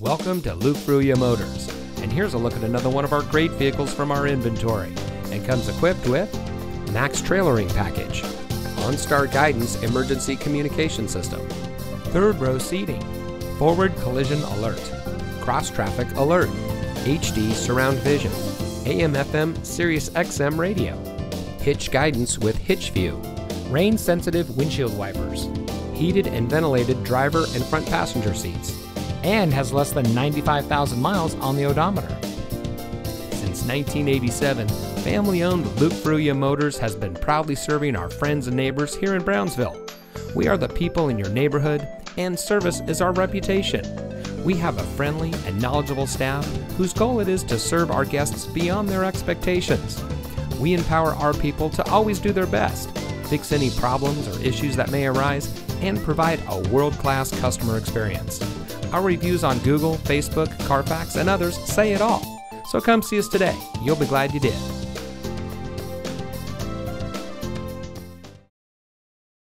Welcome to Luke Motors, and here's a look at another one of our great vehicles from our inventory, and comes equipped with Max Trailering Package, OnStar Guidance Emergency Communication System, third row seating, forward collision alert, cross traffic alert, HD surround vision, AM FM Sirius XM radio, hitch guidance with hitch view, rain sensitive windshield wipers, heated and ventilated driver and front passenger seats, and has less than 95,000 miles on the odometer. Since 1987, family owned Luke Fruia Motors has been proudly serving our friends and neighbors here in Brownsville. We are the people in your neighborhood, and service is our reputation. We have a friendly and knowledgeable staff whose goal it is to serve our guests beyond their expectations. We empower our people to always do their best, fix any problems or issues that may arise, and provide a world class customer experience. Our reviews on Google, Facebook, Carfax, and others say it all. So come see us today. You'll be glad you did.